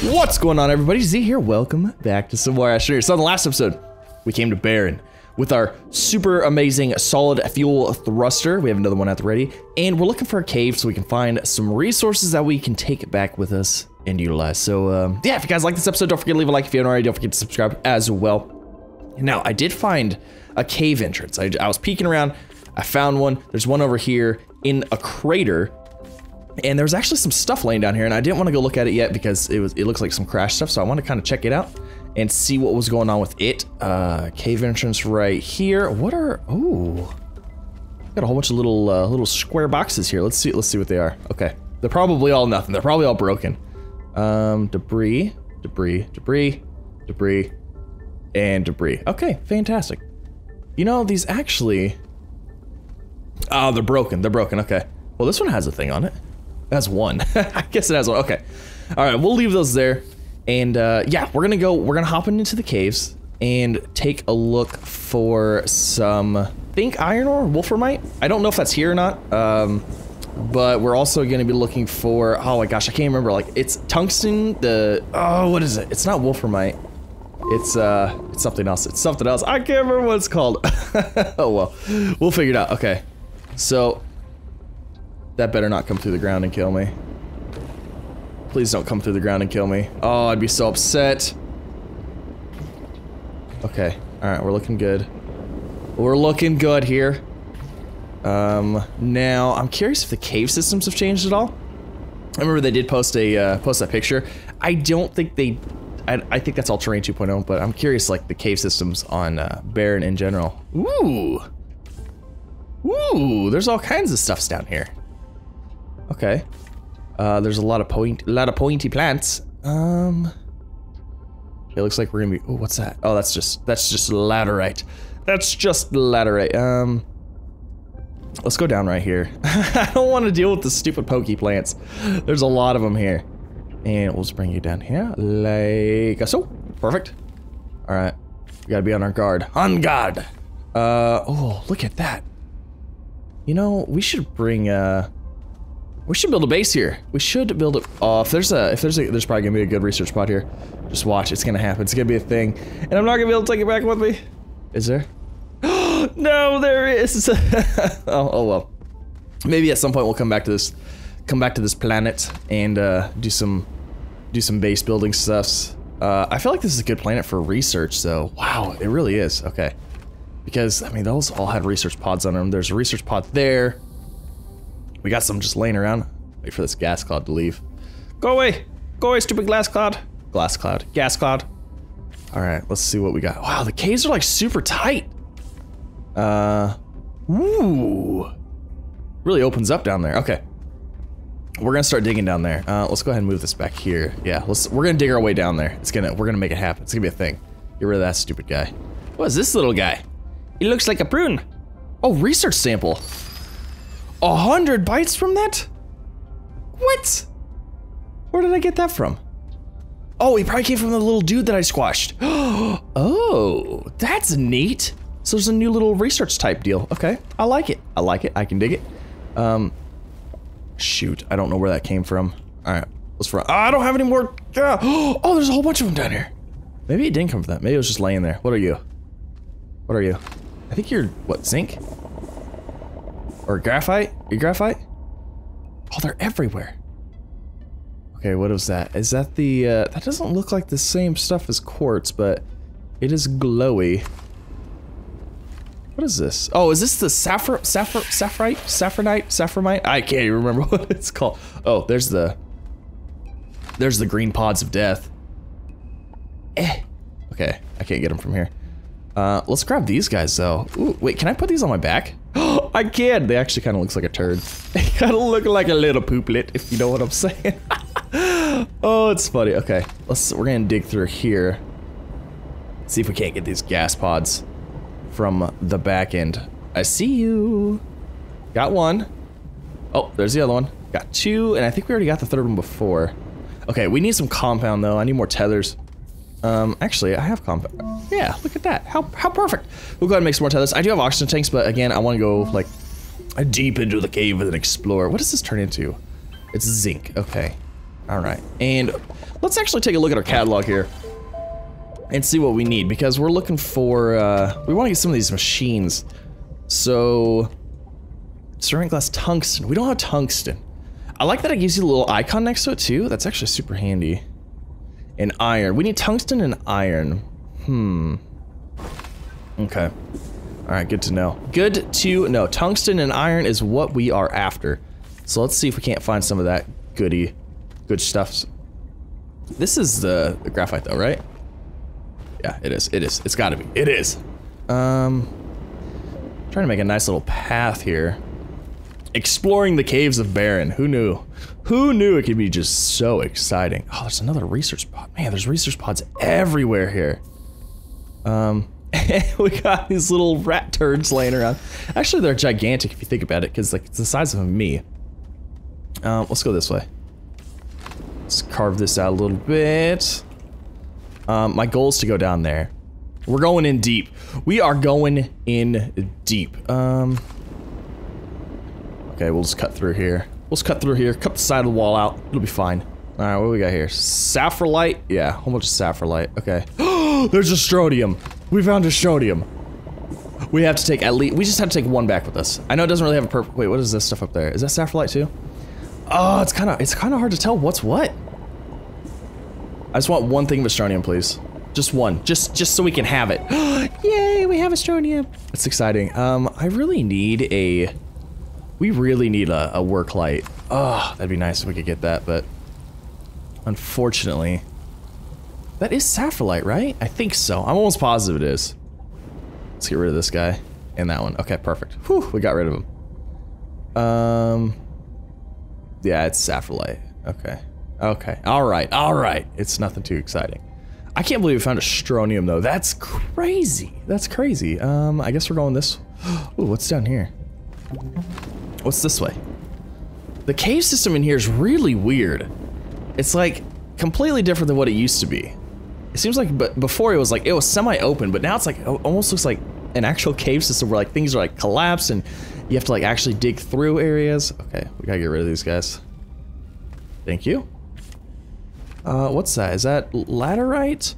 What's going on, everybody? Z here. Welcome back to some more. So, in the last episode, we came to Barren with our super amazing solid fuel thruster. We have another one at the ready, and we're looking for a cave so we can find some resources that we can take back with us and utilize. So, um, yeah, if you guys like this episode, don't forget to leave a like if you haven't already. Don't forget to subscribe as well. Now, I did find a cave entrance. I, I was peeking around. I found one. There's one over here in a crater and there was actually some stuff laying down here, and I didn't want to go look at it yet because it was it looks like some crash stuff. So I want to kind of check it out and see what was going on with it. Uh, cave entrance right here. What are oh? Got a whole bunch of little uh, little square boxes here. Let's see let's see what they are. Okay, they're probably all nothing. They're probably all broken. Um, debris, debris, debris, debris, and debris. Okay, fantastic. You know these actually. Oh, they're broken. They're broken. Okay. Well, this one has a thing on it. That's one. I guess it has one. Okay. All right, we'll leave those there. And uh, yeah, we're gonna go, we're gonna hop into the caves and take a look for some, think iron ore, wolframite? I don't know if that's here or not. Um, but we're also gonna be looking for, oh my gosh, I can't remember. Like it's tungsten, the, oh, what is it? It's not wolframite. It's uh, it's something else. It's something else. I can't remember what it's called. oh well, we'll figure it out. Okay, so that better not come through the ground and kill me. Please don't come through the ground and kill me. Oh, I'd be so upset. Okay. Alright, we're looking good. We're looking good here. Um, now, I'm curious if the cave systems have changed at all. I remember they did post a, uh, post that picture. I don't think they, I, I think that's all terrain 2.0, but I'm curious like the cave systems on, uh, Barren in general. Ooh! Ooh, there's all kinds of stuffs down here. Okay. Uh, there's a lot of point, a lot of pointy plants. Um, it looks like we're gonna be. Oh, what's that? Oh, that's just that's just laterite. That's just laterite. Um, let's go down right here. I don't want to deal with the stupid pokey plants. There's a lot of them here, and we'll just bring you down here like so. Perfect. All right, we gotta be on our guard. On guard. Uh, oh, look at that. You know, we should bring uh we should build a base here. We should build it. Oh, if there's a, if there's a, there's probably gonna be a good research spot here. Just watch, it's gonna happen. It's gonna be a thing, and I'm not gonna be able to take it back with me. Is there? no, there is. oh, oh well. Maybe at some point we'll come back to this, come back to this planet and uh, do some, do some base building stuffs. Uh, I feel like this is a good planet for research, though. Wow, it really is. Okay, because I mean those all had research pods on them. There's a research pod there. We got some just laying around. Wait for this gas cloud to leave. Go away! Go away, stupid glass cloud. Glass cloud. Gas cloud. Alright, let's see what we got. Wow, the caves are like super tight. Uh, ooh. Really opens up down there. Okay. We're gonna start digging down there. Uh, let's go ahead and move this back here. Yeah, let's, we're gonna dig our way down there. It's gonna, we're gonna make it happen. It's gonna be a thing. Get rid of that stupid guy. What is this little guy? He looks like a prune. Oh, research sample. A hundred bytes from that? What? Where did I get that from? Oh, he probably came from the little dude that I squashed. oh, that's neat. So there's a new little research type deal. Okay, I like it. I like it. I can dig it. Um, shoot, I don't know where that came from. All right, let's run. Oh, I don't have any more. Oh, there's a whole bunch of them down here. Maybe it didn't come from that. Maybe it was just laying there. What are you? What are you? I think you're, what, zinc? Or graphite? You graphite? Oh, they're everywhere. Okay, what is that? Is that the, uh, that doesn't look like the same stuff as quartz, but it is glowy. What is this? Oh, is this the saffir, saffir, sapphirite, saffronite, saffronite? I can't even remember what it's called. Oh, there's the, there's the green pods of death. Eh. Okay, I can't get them from here. Uh, let's grab these guys though. Ooh, wait, can I put these on my back? Oh, I can. They actually kind of looks like a turd. They kind of look like a little pooplet, if you know what I'm saying. oh, it's funny. Okay, let's. We're gonna dig through here. See if we can't get these gas pods from the back end. I see you. Got one. Oh, there's the other one. Got two, and I think we already got the third one before. Okay, we need some compound though. I need more tethers. Um, actually, I have compound. Yeah, look at that. How, how perfect. We'll go ahead and make some more tethers. I do have oxygen tanks, but again, I want to go, like, deep into the cave and explore. What does this turn into? It's zinc. Okay. All right. And let's actually take a look at our catalog here and see what we need because we're looking for, uh, we want to get some of these machines. So, ceramic glass tungsten. We don't have tungsten. I like that it gives you a little icon next to it too. That's actually super handy. And iron. We need tungsten and iron. Hmm. Okay. Alright, good to know. Good to know. Tungsten and iron is what we are after. So let's see if we can't find some of that goody, good stuff. This is the, the graphite though, right? Yeah, it is. It is. It's gotta be. It is. Um, trying to make a nice little path here. Exploring the caves of Barren. Who knew? Who knew it could be just so exciting? Oh, there's another research pod. Man, there's research pods everywhere here. Um, we got these little rat turds laying around. Actually, they're gigantic if you think about it, because like it's the size of me. Um, let's go this way. Let's carve this out a little bit. Um, my goal is to go down there. We're going in deep. We are going in deep. Um, okay, we'll just cut through here. We'll just cut through here, cut the side of the wall out. It'll be fine. All right, what do we got here? Saffrolite? Yeah, a whole bunch of saffrolite. Okay. There's astronium. We found astronium. We have to take at least, we just have to take one back with us. I know it doesn't really have a purpose. Wait, what is this stuff up there? Is that saffrolite too? Oh, it's kind of, it's kind of hard to tell what's what. I just want one thing of astronium, please. Just one, just just so we can have it. Yay, we have astronium. That's exciting. Um, I really need a, we really need a, a work light. Oh, that'd be nice if we could get that, but unfortunately, that is saffrolite, right? I think so. I'm almost positive it is. Let's get rid of this guy and that one. Okay, perfect. Whew, we got rid of him. Um, yeah, it's saffrolite. Okay. Okay. All right. All right. It's nothing too exciting. I can't believe we found astronium though. That's crazy. That's crazy. Um, I guess we're going this. Ooh, what's down here? What's this way? The cave system in here is really weird. It's like completely different than what it used to be. It seems like but before it was like it was semi-open, but now it's like it almost looks like an actual cave system where like things are like collapsed and you have to like actually dig through areas. Okay, we gotta get rid of these guys. Thank you. Uh, what's that? Is that laterite?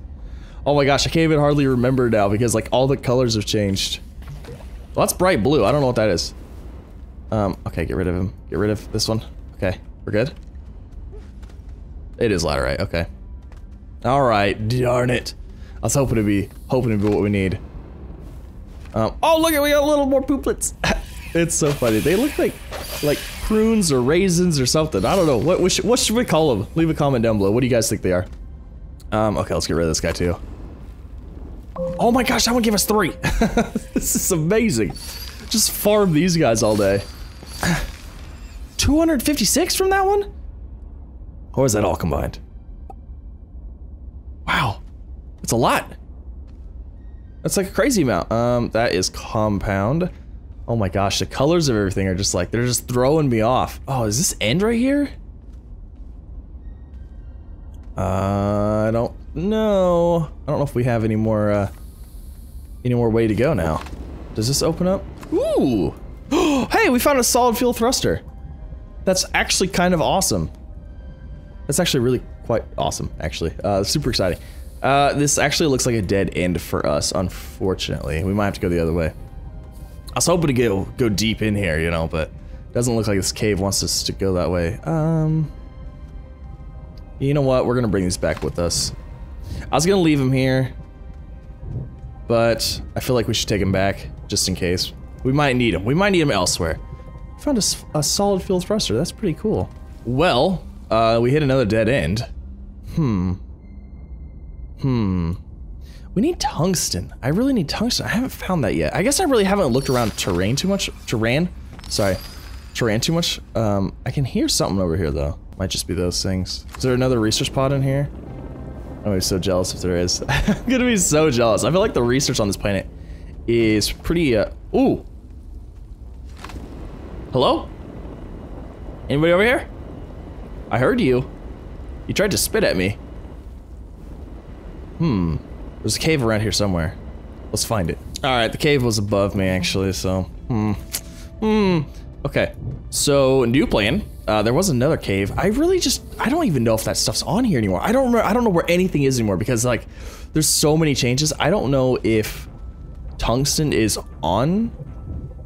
Oh my gosh, I can't even hardly remember now because like all the colors have changed. Well, that's bright blue. I don't know what that is. Um, okay, get rid of him. Get rid of this one. Okay, we're good. It is laterite. Okay. All right. Darn it. I was hoping to be hoping to be what we need. Um, oh, look at we got a little more pooplets. it's so funny. They look like like prunes or raisins or something. I don't know. What, what, should, what should we call them? Leave a comment down below. What do you guys think they are? Um, okay, let's get rid of this guy too. Oh my gosh, that one gave us three. this is amazing. Just farm these guys all day. 256 from that one? Or is that all combined? Wow. That's a lot. That's like a crazy amount. Um, that is compound. Oh my gosh, the colors of everything are just like, they're just throwing me off. Oh, is this end right here? Uh, I don't know. I don't know if we have any more, uh, any more way to go now. Does this open up? Ooh! hey, we found a solid fuel thruster. That's actually kind of awesome. That's actually really quite awesome, actually. Uh, super exciting. Uh, this actually looks like a dead end for us, unfortunately. We might have to go the other way. I was hoping to go, go deep in here, you know, but doesn't look like this cave wants us to go that way. Um, you know what? We're gonna bring these back with us. I was gonna leave them here, but I feel like we should take them back just in case. We might need them. We might need them elsewhere. Found a, a solid fuel thruster. That's pretty cool. Well, uh, we hit another dead end. Hmm. Hmm. We need tungsten. I really need tungsten. I haven't found that yet. I guess I really haven't looked around terrain too much. Terrain? Sorry. Terrain too much. Um, I can hear something over here though. Might just be those things. Is there another research pod in here? I'm be so jealous if there is. I'm gonna be so jealous. I feel like the research on this planet is pretty, uh, ooh. Hello? Anybody over here? I heard you. You tried to spit at me. Hmm. There's a cave around here somewhere. Let's find it. Alright, the cave was above me actually, so... Hmm. Hmm. Okay. So, new plan. Uh, there was another cave. I really just... I don't even know if that stuff's on here anymore. I don't remember... I don't know where anything is anymore because, like, there's so many changes. I don't know if tungsten is on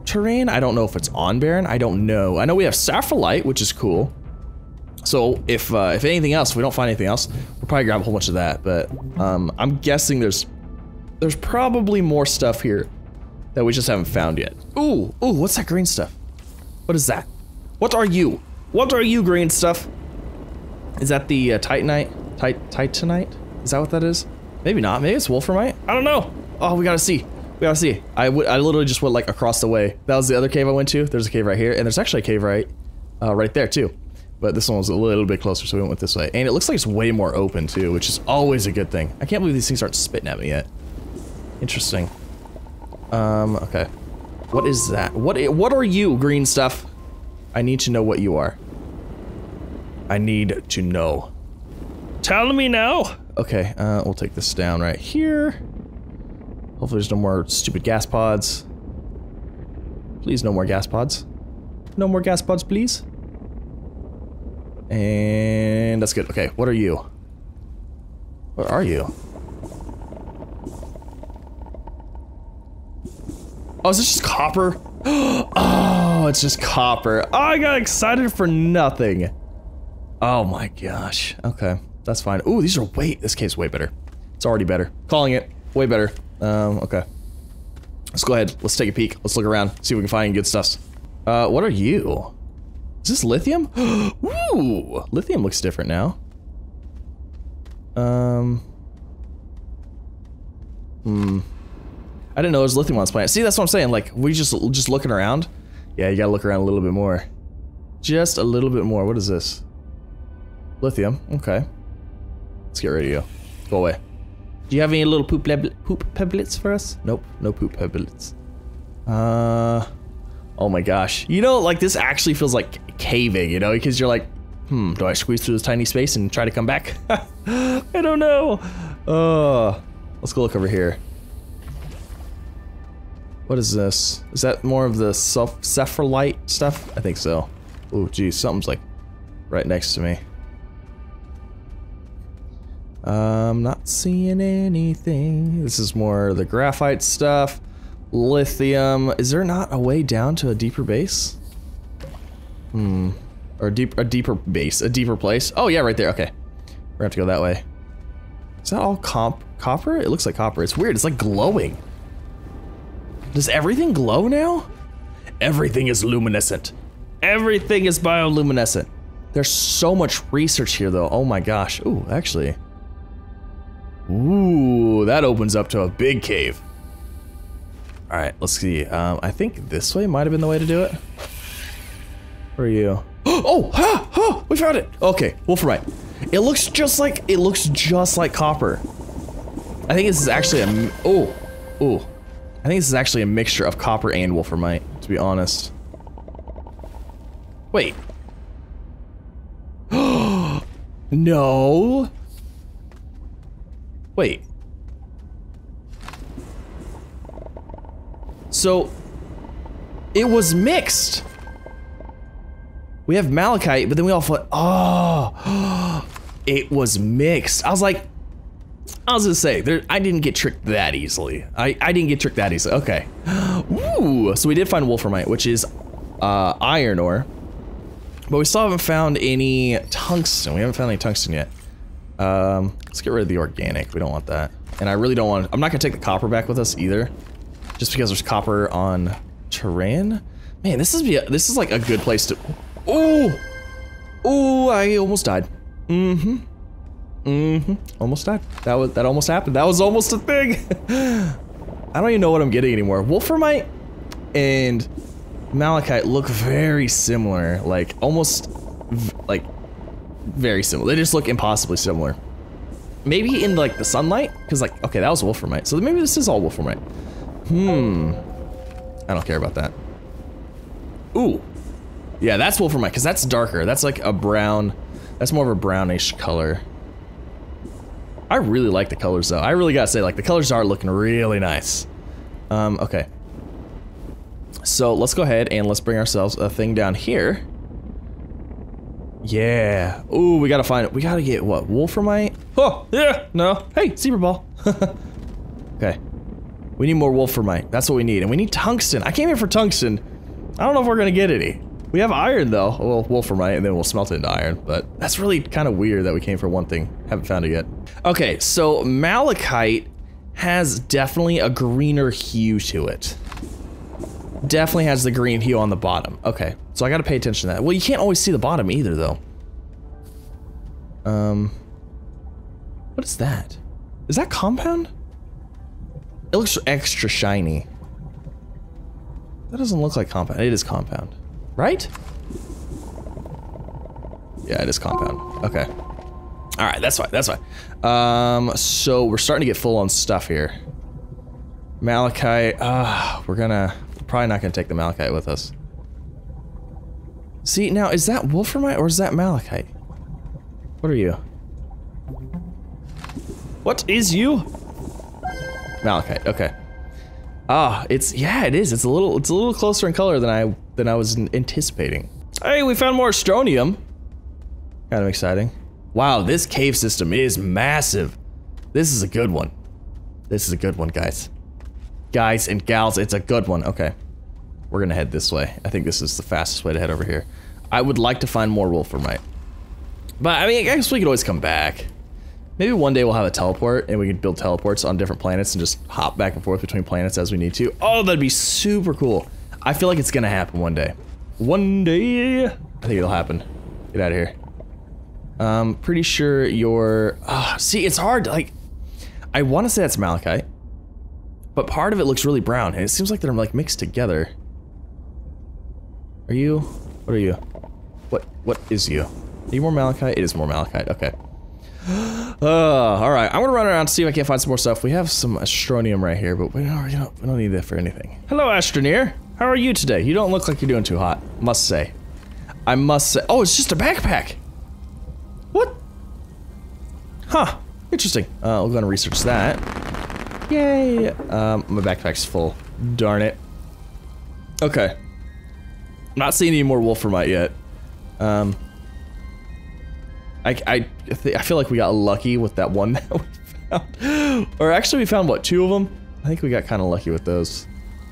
Terran. I don't know if it's on Barren. I don't know. I know we have Saffrolite, which is cool. So if uh, if anything else, if we don't find anything else, we'll probably grab a whole bunch of that. But um, I'm guessing there's there's probably more stuff here that we just haven't found yet. Ooh, ooh, what's that green stuff? What is that? What are you? What are you, green stuff? Is that the uh, Titanite? Tit Titanite? Is that what that is? Maybe not. Maybe it's Wolframite? I don't know. Oh, we gotta see. We gotta see. I, I literally just went like across the way. That was the other cave I went to. There's a cave right here, and there's actually a cave right, uh, right there too. But this one was a little bit closer, so we went this way. And it looks like it's way more open too, which is always a good thing. I can't believe these things aren't spitting at me yet. Interesting. Um, okay. What is that? What what are you, green stuff? I need to know what you are. I need to know. Tell me now. Okay, uh, we'll take this down right here. Hopefully there's no more stupid gas pods. Please, no more gas pods. No more gas pods, please. And that's good. Okay, what are you? What are you? Oh, is this just copper? Oh, it's just copper. Oh, I got excited for nothing. Oh my gosh. Okay, that's fine. Ooh, these are way- this cave's way better. It's already better. Calling it. Way better. Um, okay. Let's go ahead. Let's take a peek. Let's look around. See if we can find any good stuff. Uh, what are you? Is this lithium? Ooh, lithium looks different now. Um. Hmm. I didn't know there was lithium on this planet. See, that's what I'm saying. Like, we just just looking around. Yeah, you gotta look around a little bit more. Just a little bit more. What is this? Lithium. Okay. Let's get rid of you. Go away. Do you have any little poop poop pebblets for us? Nope. No poop pebblets. Uh. Oh my gosh. You know, like this actually feels like caving, you know, because you're like, hmm, do I squeeze through this tiny space and try to come back? I don't know. Uh, let's go look over here. What is this? Is that more of the Saffrolite stuff? I think so. Oh, geez, something's like right next to me. I'm not seeing anything. This is more the graphite stuff. Lithium. Is there not a way down to a deeper base? Hmm. Or a deep a deeper base, a deeper place. Oh yeah, right there. Okay. We're gonna have to go that way. Is that all comp copper? It looks like copper. It's weird. It's like glowing. Does everything glow now? Everything is luminescent. Everything is bioluminescent. There's so much research here though. Oh my gosh. Ooh, actually. Ooh, that opens up to a big cave. All right, let's see. Um, I think this way might have been the way to do it. Where are you? Oh, ha, ha, we found it. Okay, wolf right. It looks just like, it looks just like copper. I think this is actually a, oh, oh. I think this is actually a mixture of copper and Wolframite, to be honest. Wait. no. Wait. So, it was mixed. We have malachite, but then we all thought, oh, it was mixed. I was like, I was gonna say, there, I didn't get tricked that easily. I, I didn't get tricked that easily. Okay. Ooh, so we did find wolframite, which is uh, iron ore. But we still haven't found any tungsten. We haven't found any tungsten yet. Um, let's get rid of the organic. We don't want that. And I really don't want, I'm not gonna take the copper back with us either. Just because there's copper on Terran. Man, this is this is like a good place to, oh, oh, I almost died. Mm-hmm. Mm-hmm. Almost died. That was that almost happened. That was almost a thing. I don't even know what I'm getting anymore. Wolframite and Malachite look very similar. Like almost like very similar. They just look impossibly similar. Maybe in like the sunlight? Because like, okay, that was Wolframite. So maybe this is all Wolframite. Hmm. I don't care about that. Ooh. Yeah, that's Wolframite, because that's darker. That's like a brown, that's more of a brownish color. I really like the colors though. I really gotta say, like the colors are looking really nice. Um, okay. So let's go ahead and let's bring ourselves a thing down here. Yeah. Ooh, we gotta find it. We gotta get what? Wolframite? Oh, yeah, no. Hey, zebra ball. okay. We need more wolframite. That's what we need. And we need tungsten. I came here for tungsten. I don't know if we're gonna get any. We have iron though. Well, wolframite, and then we'll smelt it into iron. But that's really kind of weird that we came for one thing. Haven't found it yet. Okay, so malachite has definitely a greener hue to it. Definitely has the green hue on the bottom. Okay, so I gotta pay attention to that. Well, you can't always see the bottom either, though. Um, what is that? Is that compound? It looks extra shiny. That doesn't look like compound. It is compound, right? Yeah, it is compound. Okay. All right, that's fine. That's fine. Um, so we're starting to get full on stuff here. Malachite. Ah, uh, we're gonna we're probably not gonna take the malachite with us. See now, is that wolframite or is that malachite? What are you? What is you? Malachite. Okay. Ah, it's yeah, it is. It's a little it's a little closer in color than I than I was anticipating. Hey, we found more stronium. Kind of exciting. Wow, this cave system is massive. This is a good one. This is a good one, guys. Guys and gals, it's a good one. Okay. We're gonna head this way. I think this is the fastest way to head over here. I would like to find more wolframite. But, I mean, I guess we could always come back. Maybe one day we'll have a teleport and we could build teleports on different planets and just hop back and forth between planets as we need to. Oh, that'd be super cool. I feel like it's gonna happen one day. One day. I think it'll happen. Get out of here. Um, pretty sure you're. Uh, see, it's hard. Like, I want to say that's malachite, but part of it looks really brown, and it seems like they're like mixed together. Are you? What are you? What? What is you? Are you more malachite? It is more malachite. Okay. Uh, all right. I'm gonna run around and see if I can't find some more stuff. We have some astronium right here, but we don't, we don't, need that for anything. Hello, Astroneer. How are you today? You don't look like you're doing too hot. Must say. I must say. Oh, it's just a backpack. What? Huh. Interesting. Uh, we're gonna research that. Yay! Um, my backpack's full. Darn it. Okay. I'm not seeing any more wolframite yet. Um, I, I, I feel like we got lucky with that one that we found. Or actually we found, what, two of them? I think we got kind of lucky with those,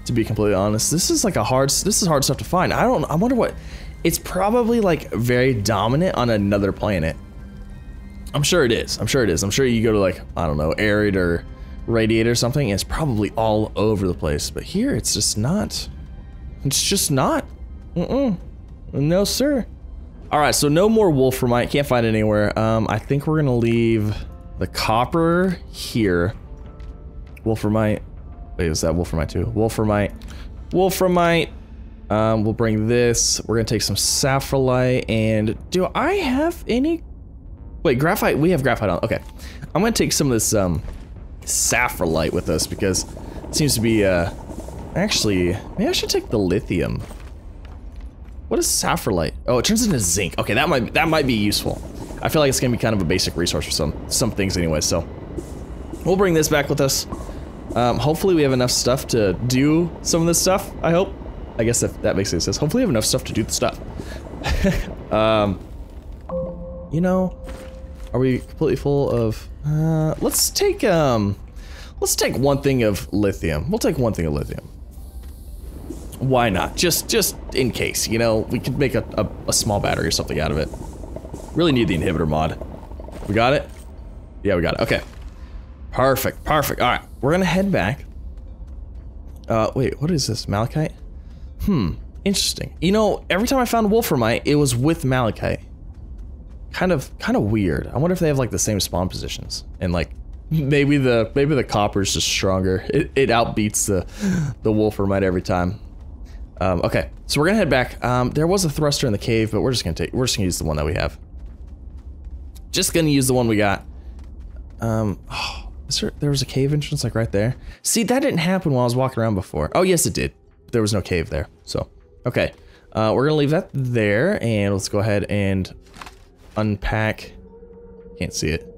to be completely honest. This is like a hard, this is hard stuff to find. I don't, I wonder what, it's probably like very dominant on another planet. I'm sure it is. I'm sure it is. I'm sure you go to like, I don't know, arid or radiate or something, it's probably all over the place. But here, it's just not. It's just not. Mm-mm. No, sir. All right, so no more wolframite. Can't find it anywhere. Um, I think we're gonna leave the copper here. Wolframite. Wait, is that wolframite too? Wolframite. Wolframite. Um, we'll bring this. We're gonna take some saprolite and do I have any Wait, graphite, we have graphite on, okay. I'm gonna take some of this, um, with us because it seems to be, uh, actually, maybe I should take the lithium. What is saprolite? Oh, it turns into zinc. Okay, that might, that might be useful. I feel like it's gonna be kind of a basic resource for some, some things anyway, so. We'll bring this back with us. Um, hopefully we have enough stuff to do some of this stuff, I hope. I guess if that makes any sense. Hopefully we have enough stuff to do the stuff. um, you know, are we completely full of... Uh, let's take, um... Let's take one thing of lithium. We'll take one thing of lithium. Why not? Just just in case, you know? We could make a, a, a small battery or something out of it. Really need the inhibitor mod. We got it? Yeah, we got it. Okay. Perfect, perfect. All right, we're gonna head back. Uh, wait, what is this? Malachite? Hmm, interesting. You know, every time I found wolframite, it was with malachite kind of kind of weird. I wonder if they have like the same spawn positions and like maybe the maybe the copper's just stronger. It, it outbeats the the wolframite every time. Um, okay, so we're gonna head back. Um, there was a thruster in the cave, but we're just gonna take we're just gonna use the one that we have. Just gonna use the one we got. Um, oh, there, there was a cave entrance like right there. See, that didn't happen while I was walking around before. Oh yes, it did. There was no cave there. So okay, uh, we're gonna leave that there, and let's go ahead and unpack. Can't see it.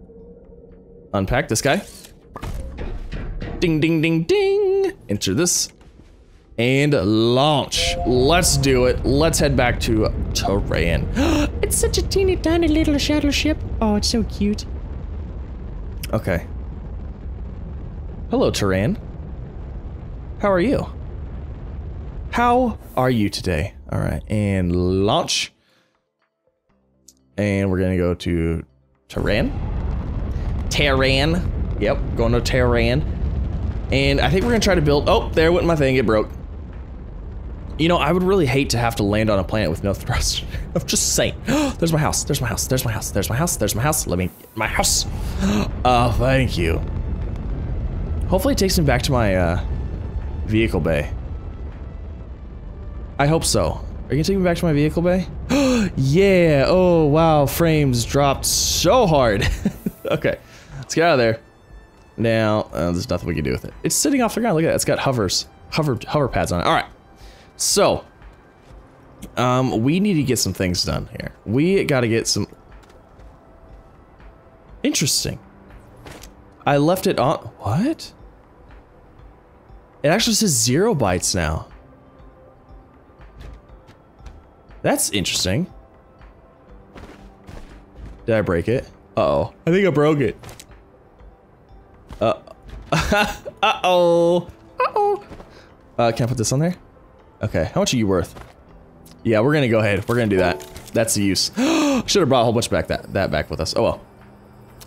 unpack this guy. Ding, ding, ding, ding. Enter this. And launch. Let's do it. Let's head back to Terran. It's such a teeny tiny little shuttle ship. Oh, it's so cute. Okay. Hello, Terran. How are you? How are you today? All right, and launch. And we're gonna go to Terran. Terran. Yep, going to Terran. And I think we're gonna try to build. Oh, there went my thing. It broke. You know, I would really hate to have to land on a planet with no thrust. I'm just saying. there's my house. There's my house. There's my house. There's my house. There's my house. Let me my house. Oh, thank you. Hopefully, it takes me back to my uh, vehicle bay. I hope so. Are you gonna take me back to my vehicle bay? yeah. Oh wow. Frames dropped so hard. okay, let's get out of there. Now, uh, there's nothing we can do with it. It's sitting off the ground. Look at that. It's got hovers, hover, hover pads on it. All right. So, um, we need to get some things done here. We got to get some. Interesting. I left it on. What? It actually says zero bytes now. That's interesting. Did I break it? Uh oh. I think I broke it. Uh. uh oh. Uh oh. Uh, can I put this on there? Okay. How much are you worth? Yeah, we're gonna go ahead. We're gonna do that. That's the use. Should have brought a whole bunch back that that back with us. Oh well.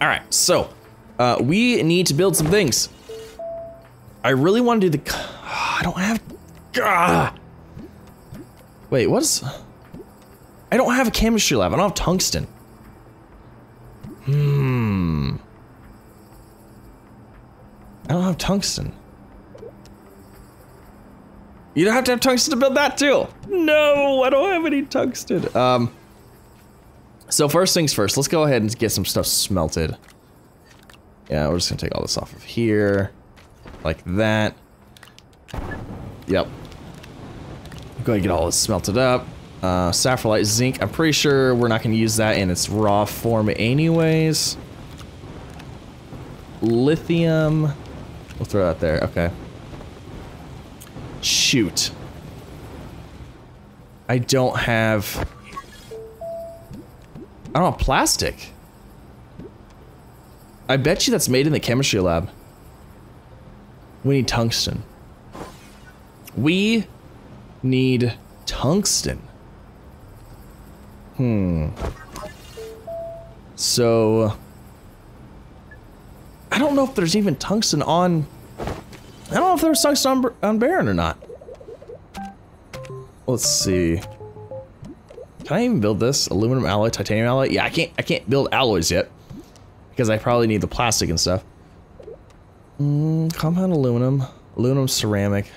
All right. So, uh, we need to build some things. I really want to do the. I don't have. Ah. Wait, what's? I don't have a chemistry lab. I don't have tungsten. Hmm. I don't have tungsten. You don't have to have tungsten to build that too. No, I don't have any tungsten. Um. So first things first, let's go ahead and get some stuff smelted. Yeah, we're just gonna take all this off of here. Like that. Yep. Go ahead and get all this smelted up. Uh, saffrolite zinc. I'm pretty sure we're not going to use that in its raw form anyways. Lithium. We'll throw that there. Okay. Shoot. I don't have... I don't have plastic. I bet you that's made in the chemistry lab. We need tungsten. We need tungsten. Hmm. So... I don't know if there's even tungsten on... I don't know if there's tungsten on, on Barren or not. Let's see. Can I even build this? Aluminum alloy, titanium alloy? Yeah, I can't I can't build alloys yet. Because I probably need the plastic and stuff. Mm, compound aluminum. Aluminum ceramic.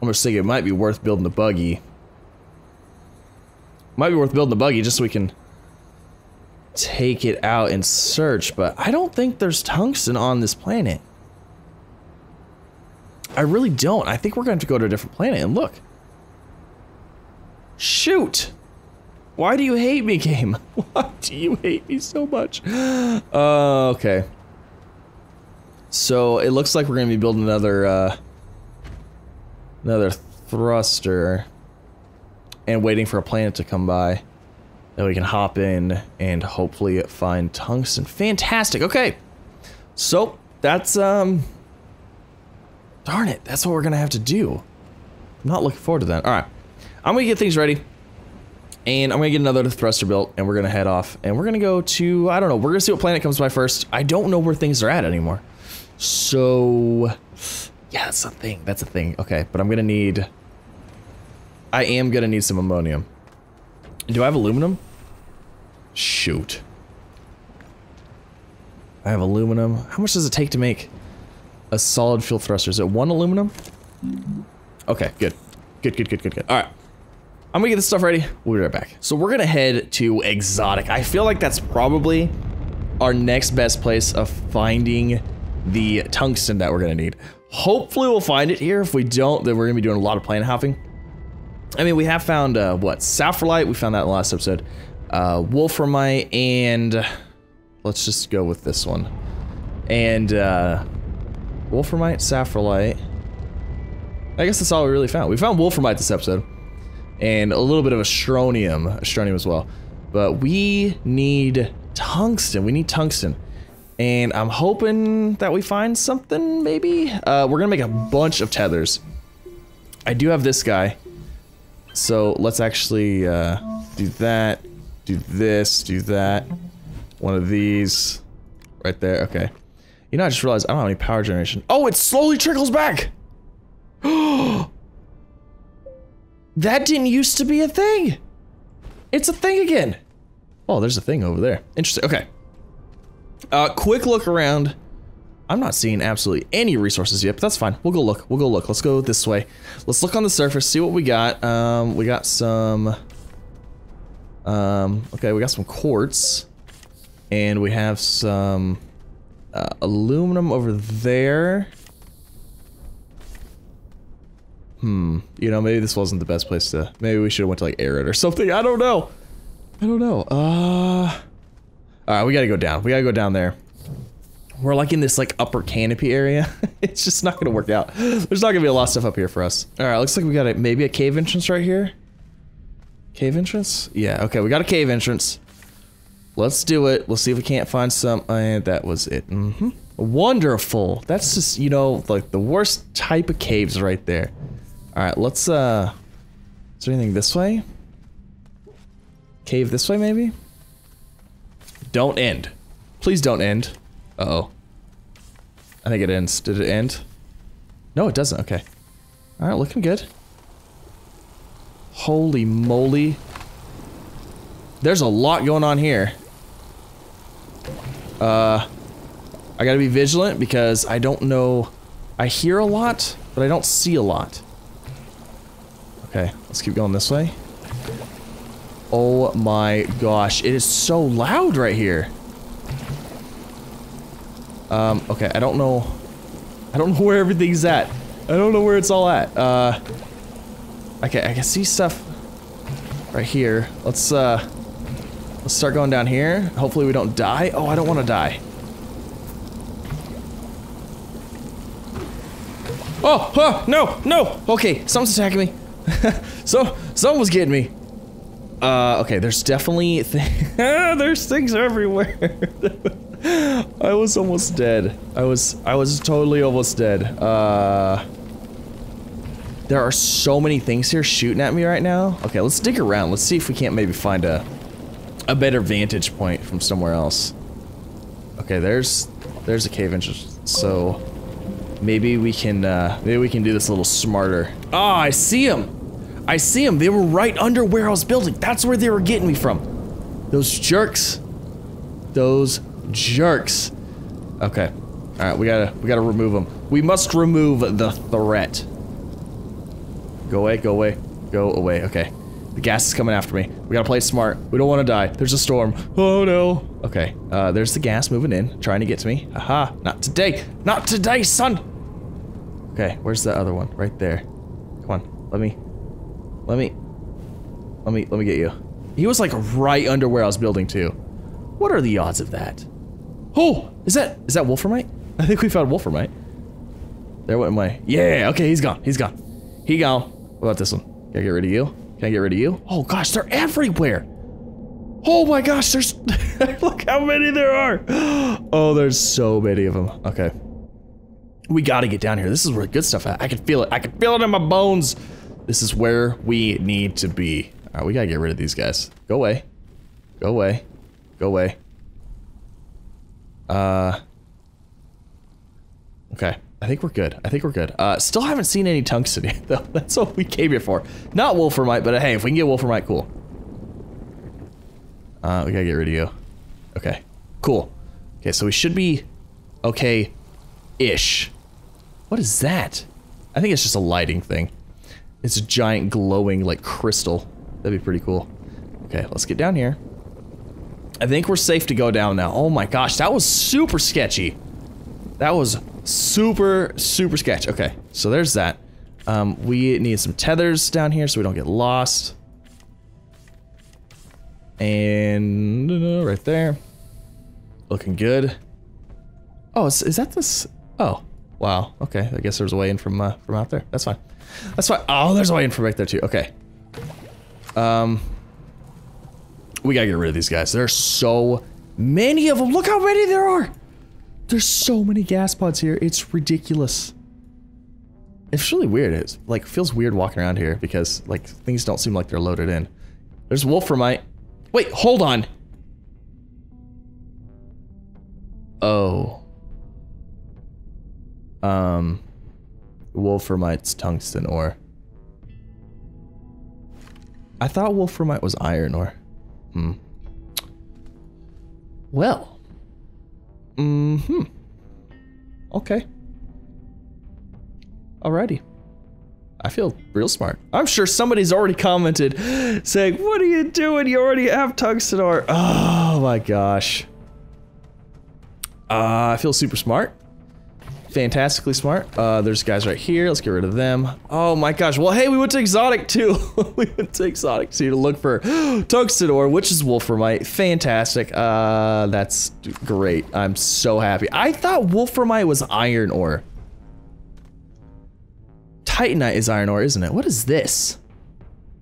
I'm just thinking it might be worth building the buggy. Might be worth building the buggy just so we can take it out and search, but I don't think there's tungsten on this planet. I really don't. I think we're going to have to go to a different planet and look. Shoot! Why do you hate me, game? Why do you hate me so much? Uh, okay. So, it looks like we're going to be building another, uh, another thruster and waiting for a planet to come by that we can hop in and hopefully find tungsten. Fantastic. Okay. So that's, um, darn it. That's what we're to have to do. I'm not looking forward to that. All right. I'm to get things ready and I'm to get another thruster built and we're to head off and we're to go to, I don't know, we're to see what planet comes by first. I don't know where things are at anymore. So, yeah, that's a thing. That's a thing. Okay, but I'm to need I am gonna need some ammonium. Do I have aluminum? Shoot. I have aluminum. How much does it take to make a solid fuel thruster? Is it one aluminum? Okay, good. Good, good, good, good, good. All right. I'm gonna get this stuff ready. We'll be right back. So we're gonna head to Exotic. I feel like that's probably our next best place of finding the tungsten that we're gonna need. Hopefully we'll find it here. If we don't, then we're gonna be doing a lot of planet hopping. I mean, we have found, uh, what, Saffrolite? We found that in the last episode. Uh, Wolframite and Let's just go with this one. And, uh, Wolframite, Saprolite. I guess that's all we really found. We found Wolframite this episode. And a little bit of Astronium, Astronium as well. But we need tungsten. We need tungsten. And I'm hoping that we find something, maybe? Uh, we're gonna make a bunch of tethers. I do have this guy. So let's actually uh, do that, do this, do that. One of these. Right there, okay. You know, I just realized I don't have any power generation. Oh, it slowly trickles back! that didn't used to be a thing! It's a thing again! Oh, there's a thing over there. Interesting, okay. Uh, quick look around. I'm not seeing absolutely any resources yet, but that's fine. We'll go look. We'll go look. Let's go this way. Let's look on the surface, see what we got. Um, we got some... Um, okay, we got some quartz. And we have some uh, aluminum over there. Hmm. You know, maybe this wasn't the best place to... Maybe we should have went to, like, Arid or something. I don't know. I don't know. Uh... Alright, we gotta go down. We gotta go down there. We're like in this like upper canopy area. it's just not gonna work out. There's not gonna be a lot of stuff up here for us. All right, looks like we got a, maybe a cave entrance right here. Cave entrance? Yeah, okay, we got a cave entrance. Let's do it. We'll see if we can't find some, and that was it. Mm -hmm. Wonderful. That's just, you know, like the worst type of caves right there. All right, let's, uh, is there anything this way? Cave this way, maybe? Don't end. Please don't end. Uh oh I think it ends. Did it end? No, it doesn't. Okay. Alright, looking good. Holy moly. There's a lot going on here. Uh, I gotta be vigilant because I don't know. I hear a lot, but I don't see a lot. Okay, let's keep going this way. Oh my gosh, it is so loud right here. Um, okay, I don't know. I don't know where everything's at. I don't know where it's all at. Uh, okay, I can see stuff right here. Let's, uh, let's start going down here. Hopefully we don't die. Oh, I don't want to die. Oh, oh, no, no. Okay, someone's attacking me. so, someone was getting me. Uh, okay, there's definitely, th there's things everywhere. I was almost dead. I was I was totally almost dead. Uh There are so many things here shooting at me right now. Okay, let's dig around. Let's see if we can't maybe find a a better vantage point from somewhere else. Okay, there's there's a cave entrance. So maybe we can uh maybe we can do this a little smarter. Ah, oh, I see them. I see them. They were right under where I was building. That's where they were getting me from. Those jerks. Those jerks. Okay. All right, we gotta we gotta remove them. We must remove the threat. Go away, go away, go away. Okay. The gas is coming after me. We gotta play smart. We don't want to die. There's a storm. Oh no. Okay. Uh, there's the gas moving in, trying to get to me. Aha! Not today. Not today, son. Okay. Where's the other one? Right there. Come on. Let me. Let me. Let me. Let me get you. He was like right under where I was building too. What are the odds of that? Oh, is that is that Wolframite? I think we found Wolframite. There went my yeah. Okay, he's gone. He's gone. He gone. What about this one? Gotta get rid of you? Can I get rid of you? Oh gosh, they're everywhere. Oh my gosh, there's look how many there are. Oh, there's so many of them. Okay. We got to get down here. This is where the good stuff at. I can feel it. I can feel it in my bones. This is where we need to be. All right, we got to get rid of these guys. Go away. Go away. Go away. Uh. Okay. I think we're good. I think we're good. Uh, still haven't seen any tungsten yet, though. That's what we came here for. Not Wolframite, but uh, hey, if we can get Wolframite, cool. Uh, we gotta get rid of you. Okay. Cool. Okay, so we should be okay-ish. What is that? I think it's just a lighting thing. It's a giant glowing, like, crystal. That'd be pretty cool. Okay, let's get down here. I think we're safe to go down now. Oh my gosh, that was super sketchy. That was super, super sketch. Okay, so there's that. Um, we need some tethers down here so we don't get lost. And uh, right there. Looking good. Oh, is, is that this? Oh, wow. Okay, I guess there's a way in from uh, from out there. That's fine. That's fine. Oh, there's a way in from right there too. Okay. Um, we gotta get rid of these guys. There's so many of them. Look how many there are. There's so many gas pods here. It's ridiculous. It's really weird. It's like feels weird walking around here because like things don't seem like they're loaded in. There's Wolframite. Wait, hold on. Oh. Um, Wolframite's tungsten ore. I thought Wolframite was iron ore. Hmm. Well. Mm-hmm. Okay. Alrighty. I feel real smart. I'm sure somebody's already commented saying, What are you doing? You already have tungsten ore. Oh my gosh. Uh, I feel super smart. Fantastically smart. Uh, there's guys right here. Let's get rid of them. Oh my gosh. Well, hey, we went to Exotic too. we went to Exotic too to look for ore, which is Wolframite. Fantastic. Uh, that's great. I'm so happy. I thought Wolframite was iron ore. Titanite is iron ore, isn't it? What is this?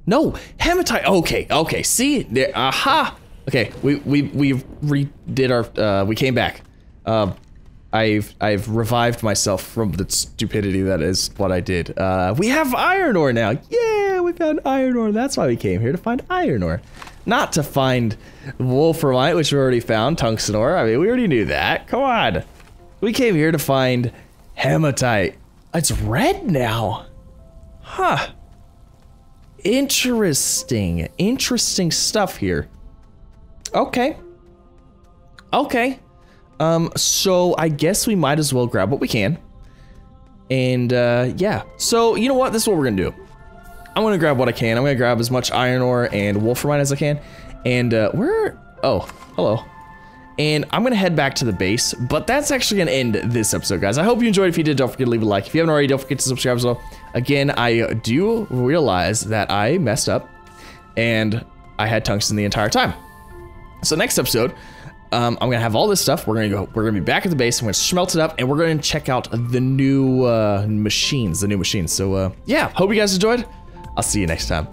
No, hematite. Okay, okay. See, there. Aha. Okay, we we we redid our. Uh, we came back. Um, I've I've revived myself from the stupidity that is what I did. Uh, we have iron ore now. Yeah, we found iron ore. That's why we came here to find iron ore, not to find wolframite, which we already found. Tungsten ore. I mean, we already knew that. Come on. We came here to find hematite. It's red now. Huh. Interesting. Interesting stuff here. Okay. Okay. Um, so I guess we might as well grab what we can. And, uh, yeah. So, you know what? This is what we're gonna do. I'm gonna grab what I can. I'm gonna grab as much iron ore and wolframite as I can. And, uh, where? Oh, hello. And I'm gonna head back to the base, but that's actually gonna end this episode, guys. I hope you enjoyed. If you did, don't forget to leave a like. If you haven't already, don't forget to subscribe as well. Again, I do realize that I messed up and I had tungsten the entire time. So next episode, um, I'm gonna have all this stuff. We're gonna go. We're gonna be back at the base. I'm gonna smelt it up, and we're gonna check out the new uh, machines. The new machines. So uh, yeah, hope you guys enjoyed. I'll see you next time.